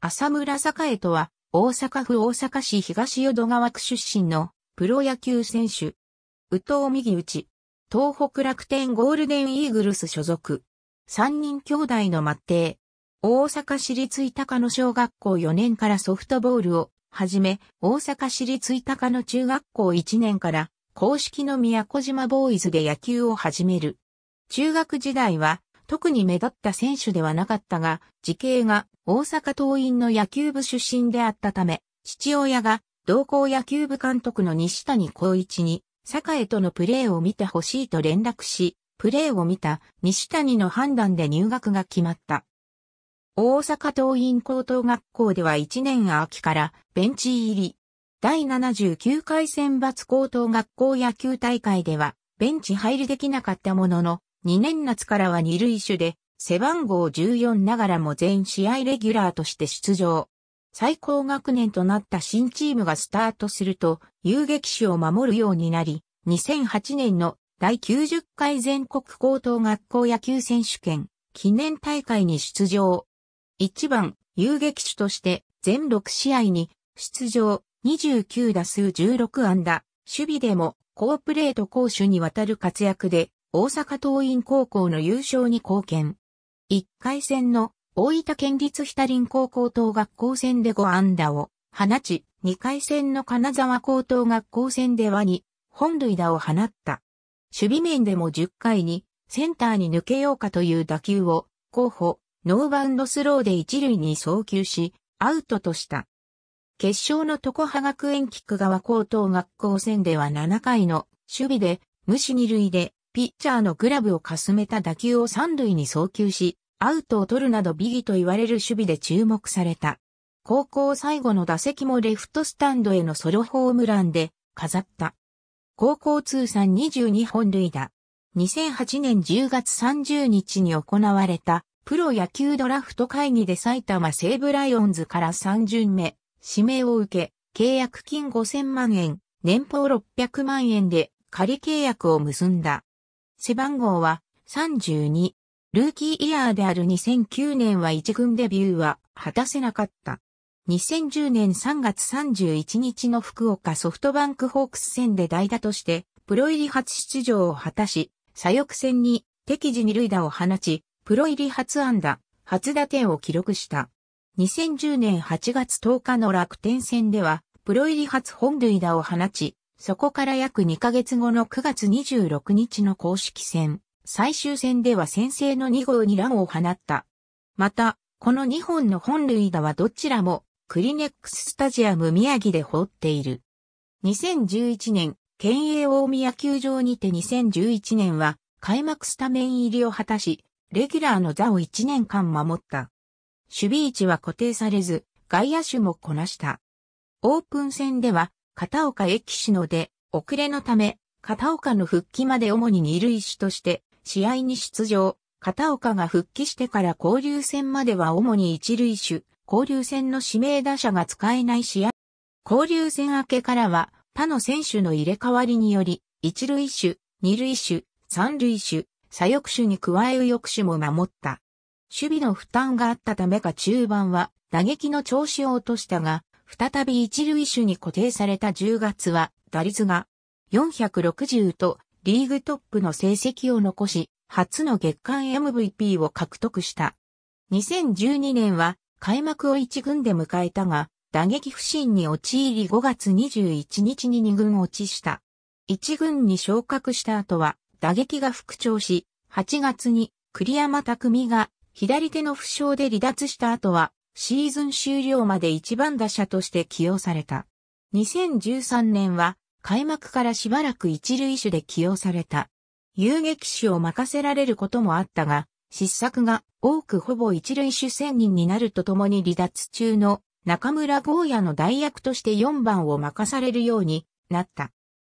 浅村栄とは、大阪府大阪市東淀川区出身のプロ野球選手。宇藤右打ち。東北楽天ゴールデンイーグルス所属。三人兄弟の末弟。大阪市立板鹿の小学校4年からソフトボールをはじめ、大阪市立板鹿の中学校1年から公式の宮古島ボーイズで野球を始める。中学時代は特に目立った選手ではなかったが、時系が大阪桐蔭の野球部出身であったため、父親が同校野球部監督の西谷光一に、栄とのプレーを見てほしいと連絡し、プレーを見た西谷の判断で入学が決まった。大阪桐蔭高等学校では1年秋からベンチ入り。第79回選抜高等学校野球大会ではベンチ入りできなかったものの2年夏からは二塁手で背番号14ながらも全試合レギュラーとして出場。最高学年となった新チームがスタートすると、遊撃手を守るようになり、2008年の第90回全国高等学校野球選手権記念大会に出場。1番遊撃手として全6試合に出場29打数16安打、守備でも好プレーと攻守にわたる活躍で大阪桐蔭高校の優勝に貢献。1回戦の大分県立日田林工高等学校戦で5安打を放ち、2回戦の金沢高等学校戦では2本塁打を放った。守備面でも10回にセンターに抜けようかという打球を好捕、ノーバウンドスローで一塁に送球し、アウトとした。決勝の常葉学園菊川高等学校戦では7回の守備で無死二塁でピッチャーのグラブをかすめた打球を三塁に送球し、アウトを取るなどビギと言われる守備で注目された。高校最後の打席もレフトスタンドへのソロホームランで飾った。高校通算22本塁打。2008年10月30日に行われたプロ野球ドラフト会議で埼玉西武ライオンズから3巡目、指名を受け、契約金5000万円、年俸600万円で仮契約を結んだ。背番号は32、ルーキーイヤーである2009年は一軍デビューは果たせなかった。2010年3月31日の福岡ソフトバンクホークス戦で代打としてプロ入り初出場を果たし、左翼戦に敵地二塁打を放ち、プロ入り初安打、初打点を記録した。2010年8月10日の楽天戦では、プロ入り初本塁打を放ち、そこから約2ヶ月後の9月26日の公式戦、最終戦では先制の2号にランを放った。また、この2本の本塁打はどちらもクリネックススタジアム宮城で放っている。2011年、県営大宮球場にて2011年は開幕スタメン入りを果たし、レギュラーの座を1年間守った。守備位置は固定されず、外野手もこなした。オープン戦では、片岡駅士ので、遅れのため、片岡の復帰まで主に二塁手として試合に出場。片岡が復帰してから交流戦までは主に一塁手、交流戦の指名打者が使えない試合。交流戦明けからは他の選手の入れ替わりにより、一塁手、二塁手、三塁手、左翼手に加え右翼手も守った。守備の負担があったためか中盤は打撃の調子を落としたが、再び一塁手に固定された10月は打率が460とリーグトップの成績を残し、初の月間 MVP を獲得した。2012年は開幕を一軍で迎えたが、打撃不振に陥り5月21日に2軍落ちした。一軍に昇格した後は打撃が復調し、8月に栗山匠が左手の負傷で離脱した後はシーズン終了まで一番打者として起用された。2013年は開幕からしばらく一塁手で起用された。遊撃手を任せられることもあったが、失策が多くほぼ一塁手専任になるとともに離脱中の中村豪也の代役として4番を任されるようになった。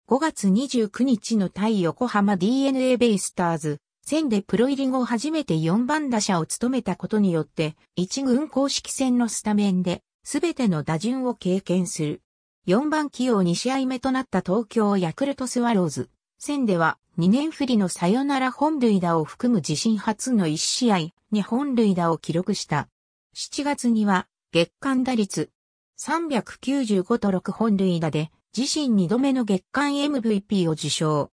5月29日の対横浜 DNA ベイスターズ戦でプロ入り後初めて4番打者を務めたことによって一軍公式戦のスタメンで全ての打順を経験する。4番起用2試合目となった東京ヤクルトスワローズ。戦では2年振りのサヨナラ本塁打を含む自身初の1試合に本塁打を記録した。7月には月間打率395と6本塁打で自身2度目の月間 MVP を受賞。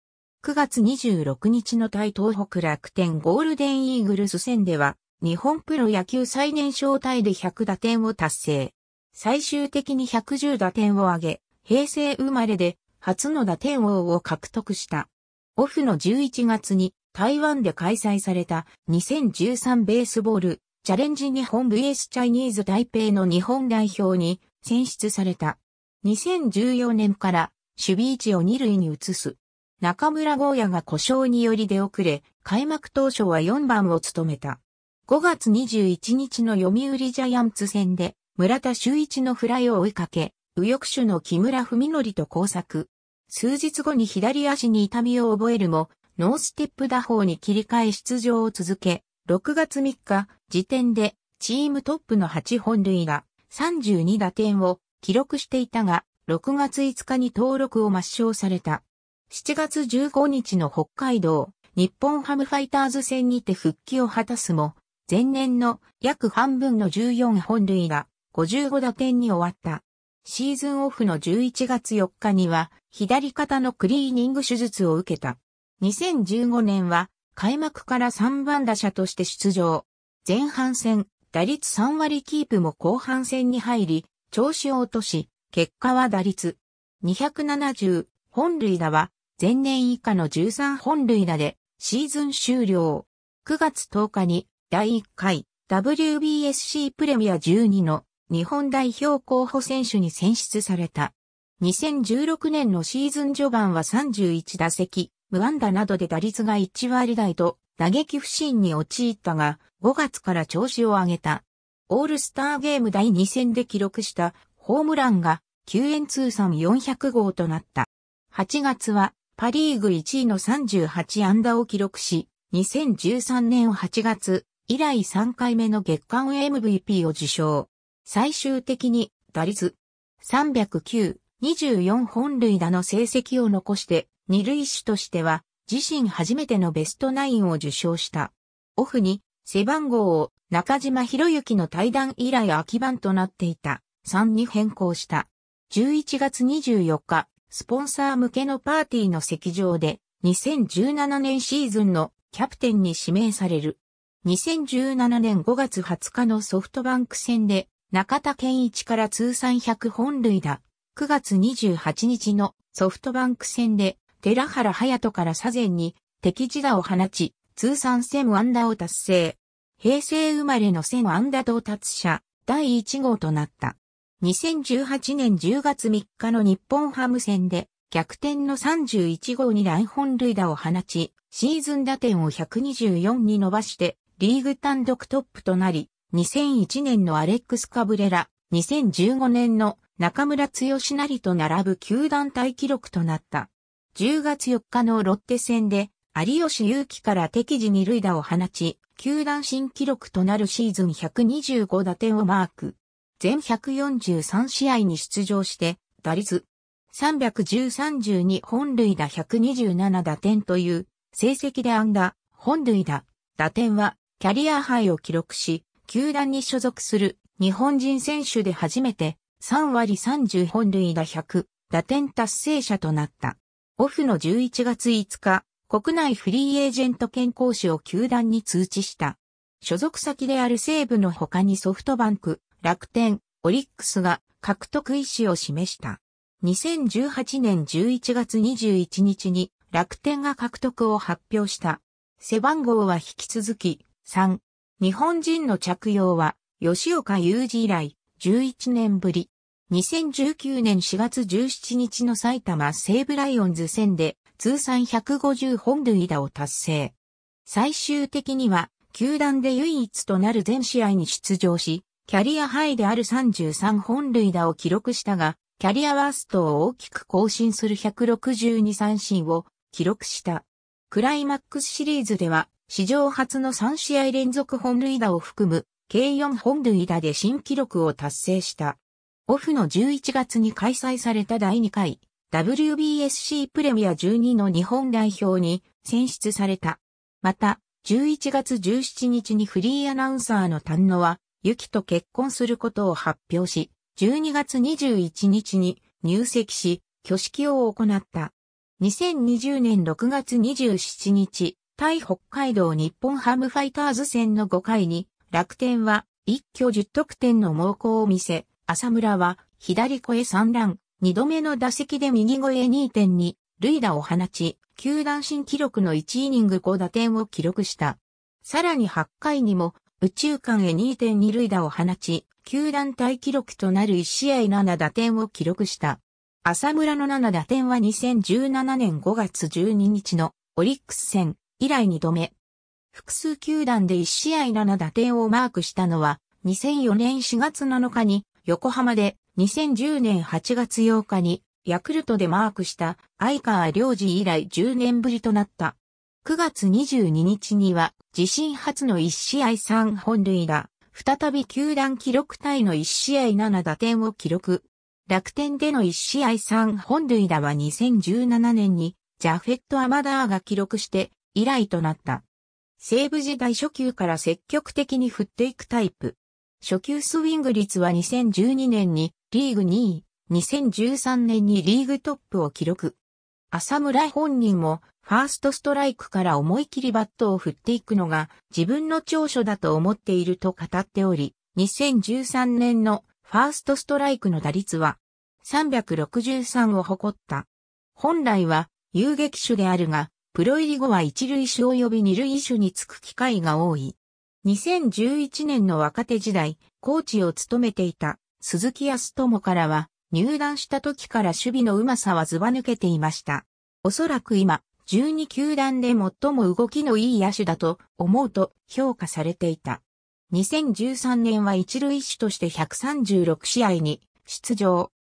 9月26日の対東北楽天ゴールデンイーグルス戦では日本プロ野球最年少タイで100打点を達成。最終的に110打点を挙げ、平成生まれで初の打点王を獲得した。オフの11月に台湾で開催された2013ベースボールチャレンジ日本 VS チャイニーズ台北の日本代表に選出された。2014年から守備位置を2塁に移す。中村豪也が故障により出遅れ、開幕当初は4番を務めた。5月21日の読売ジャイアンツ戦で村田修一のフライを追いかけ、右翼手の木村文則と交錯。数日後に左足に痛みを覚えるも、ノーステップ打法に切り替え出場を続け、6月3日、時点でチームトップの8本塁打、32打点を記録していたが、6月5日に登録を抹消された。7月15日の北海道、日本ハムファイターズ戦にて復帰を果たすも、前年の約半分の14本塁打、55打点に終わった。シーズンオフの11月4日には左肩のクリーニング手術を受けた。2015年は開幕から3番打者として出場。前半戦、打率3割キープも後半戦に入り、調子を落とし、結果は打率270本塁打は前年以下の13本塁打でシーズン終了。9月10日に第1回 WBSC プレミア12の日本代表候補選手に選出された。2016年のシーズン序盤は31打席、無安打などで打率が1割台と打撃不振に陥ったが、5月から調子を上げた。オールスターゲーム第2戦で記録したホームランが救援通算400号となった。8月はパリーグ1位の38安打を記録し、2013年8月以来3回目の月間 MVP を受賞。最終的に打率309、24本塁打の成績を残して二塁手としては自身初めてのベストナインを受賞した。オフに背番号を中島博之の対談以来空き番となっていた3に変更した。11月24日、スポンサー向けのパーティーの席上で2017年シーズンのキャプテンに指名される。2017年5月20日のソフトバンク戦で中田健一から通算100本塁打。9月28日のソフトバンク戦で寺原隼人から左前に敵自打を放ち、通算1000安打を達成。平成生まれの1000安打到達者第1号となった。2018年10月3日の日本ハム戦で逆転の31号に来本塁打を放ち、シーズン打点を124に伸ばしてリーグ単独トップとなり、2001年のアレックス・カブレラ、2015年の中村剛成と並ぶ球団体記録となった。10月4日のロッテ戦で有吉祐希から敵地に塁打を放ち、球団新記録となるシーズン125打点をマーク。全143試合に出場して、打率310-32本塁打127打点という成績で安打、本塁打、打点はキャリアハイを記録し、球団に所属する日本人選手で初めて3割30本塁打100打点達成者となった。オフの11月5日、国内フリーエージェント兼講師を球団に通知した。所属先である西部の他にソフトバンク、楽天、オリックスが獲得意思を示した。2018年11月21日に楽天が獲得を発表した。背番号は引き続き3。日本人の着用は、吉岡雄二以来、11年ぶり。2019年4月17日の埼玉西武ライオンズ戦で、通算150本塁打を達成。最終的には、球団で唯一となる全試合に出場し、キャリアハイである33本塁打を記録したが、キャリアワーストを大きく更新する162三振を記録した。クライマックスシリーズでは史上初の3試合連続本塁打を含む計4本塁打で新記録を達成した。オフの11月に開催された第2回 WBSC プレミア12の日本代表に選出された。また、11月17日にフリーアナウンサーの丹野はユキと結婚することを発表し、12月21日に入籍し、挙式を行った。2020年6月27日、対北海道日本ハムファイターズ戦の5回に、楽天は一挙10得点の猛攻を見せ、浅村は左越え3ラン、2度目の打席で右越え2.2、塁打を放ち、球団新記録の1イニング5打点を記録した。さらに8回にも宇宙間へ2.2塁打を放ち、球団タ記録となる1試合7打点を記録した。浅村の7打点は2017年5月12日のオリックス戦以来2度目。複数球団で1試合7打点をマークしたのは2004年4月7日に横浜で2010年8月8日にヤクルトでマークした相川良二以来10年ぶりとなった。9月22日には自身初の1試合3本塁打、再び球団記録タイの1試合7打点を記録。楽天での1試合3本塁打は2017年にジャフェット・アマダーが記録して以来となった。西武時代初級から積極的に振っていくタイプ。初級スイング率は2012年にリーグ2位、2013年にリーグトップを記録。浅村本人もファーストストライクから思い切りバットを振っていくのが自分の長所だと思っていると語っており、2013年のファーストストライクの打率は363を誇った。本来は遊撃手であるが、プロ入り後は一塁手及び二塁手につく機会が多い。2011年の若手時代、コーチを務めていた鈴木康友からは、入団した時から守備のうまさはずば抜けていました。おそらく今、12球団で最も動きのいい野手だと思うと評価されていた。2013年は一塁手として136試合に出場。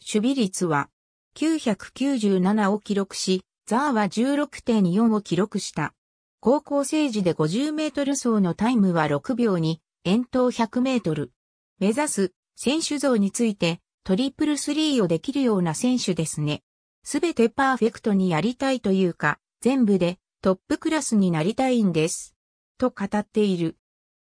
守備率は997を記録し、ザーは16.4を記録した。高校生時で50メートル走のタイムは6秒に、遠投100メートル。目指す選手像についてトリプルスリーをできるような選手ですね。すべてパーフェクトにやりたいというか、全部でトップクラスになりたいんです。と語っている。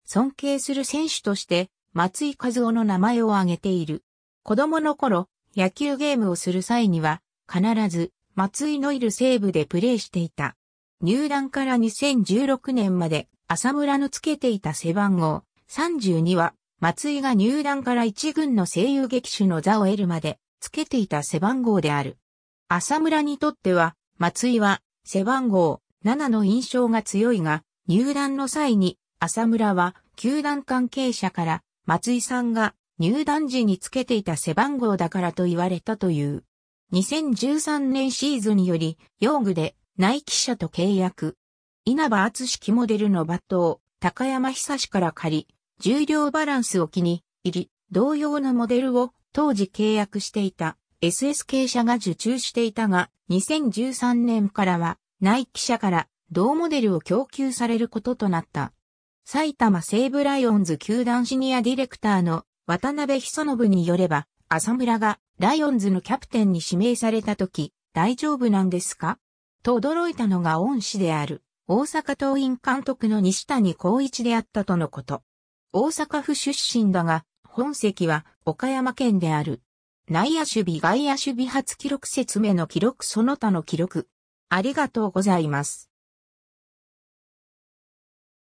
尊敬する選手として松井和夫の名前を挙げている。子供の頃、野球ゲームをする際には、必ず松井のいる西部でプレーしていた。入団から2016年まで浅村のつけていた背番号32は松井が入団から一軍の声優劇手の座を得るまで、つけていた背番号である。浅村にとっては、松井は背番号7の印象が強いが、入団の際に浅村は球団関係者から松井さんが入団時につけていた背番号だからと言われたという。2013年シーズンより、用具で内記者と契約。稲葉厚式モデルのバットを高山久志から借り、重量バランスを気に入り、同様のモデルを当時契約していた SSK 社が受注していたが、2013年からはナイキ社から同モデルを供給されることとなった。埼玉西武ライオンズ球団シニアディレクターの渡辺久信によれば、浅村がライオンズのキャプテンに指名された時、大丈夫なんですか？と驚いたのが恩師である、大阪桐蔭監督の西谷光一であったとのこと。大阪府出身だが、本籍は岡山県である。内野守備外野守備初記録説明の記録その他の記録。ありがとうございます。